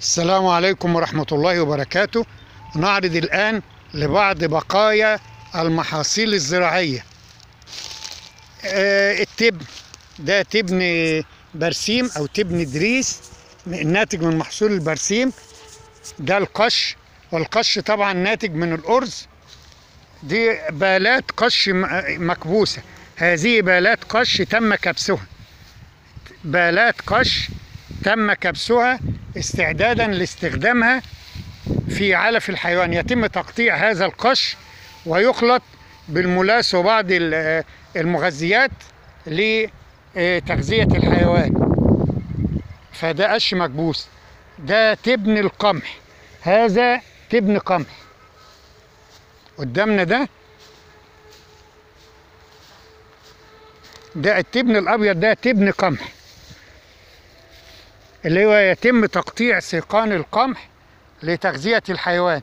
السلام عليكم ورحمة الله وبركاته. نعرض الآن لبعض بقايا المحاصيل الزراعية. آه، التبن. ده تبن برسيم أو تبن دريس ناتج من محصول البرسيم. ده القش. والقش طبعا ناتج من الأرز. دي بالات قش مكبوسة. هذه بالات قش تم كبسها. بالات قش تم كبسها استعدادا لاستخدامها في علف الحيوان. يتم تقطيع هذا القش ويخلط بالملاس وبعض ال- المغذيات لتغذية الحيوان. فده قش مكبوس. ده تبن القمح. هذا تبن قمح. قدامنا ده. ده التبن الأبيض ده تبن قمح. اللي هو يتم تقطيع سيقان القمح لتغذية الحيوان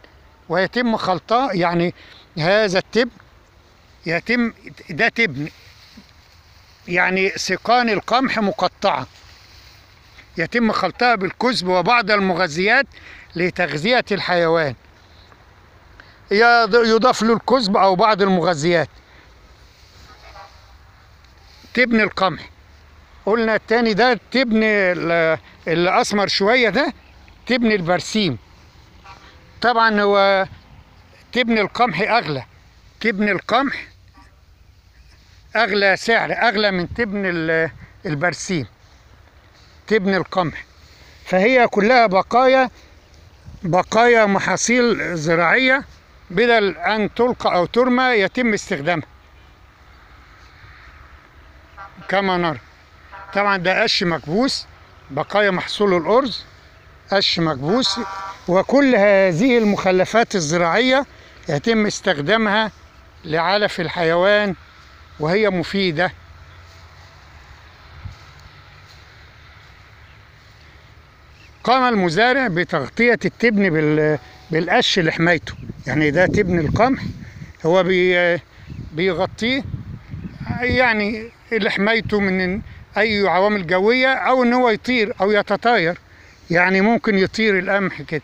ويتم خلطة يعني هذا التبن يتم ده تبن. يعني سيقان القمح مقطعة. يتم خلطها بالكزب وبعض المغذيات لتغذية الحيوان. يض- يضاف له الكزب أو بعض المغذيات. تبن القمح. قلنا التاني ده تبن ال- اللي اسمر شوية ده تبن البرسيم. طبعا هو تبن القمح أغلى. تبن القمح أغلى سعر أغلى من تبن ال- البرسيم. تبن القمح. فهي كلها بقايا بقايا محاصيل زراعية بدل أن تلقى أو ترمى يتم استخدامها. كما نرى. طبعا ده قش مكبوس بقايا محصول الأرز قش مكبوس. وكل هذه المخلفات الزراعية يتم استخدامها لعلف الحيوان وهي مفيدة. قام المزارع بتغطية التبن بال- بالقش لحمايته يعني ده تبن القمح هو بي بيغطيه يعني لحمايته من أي عوامل جويه أو إن هو يطير أو يتطاير. يعني ممكن يطير القمح كده.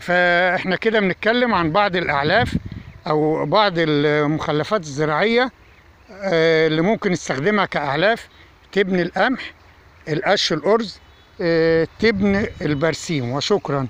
فإحنا كده بنتكلم عن بعض الأعلاف أو بعض المخلفات الزراعية آه، اللي ممكن نستخدمها كأعلاف. تبن القمح القش الأرز آه، تبن البرسيم. وشكرا.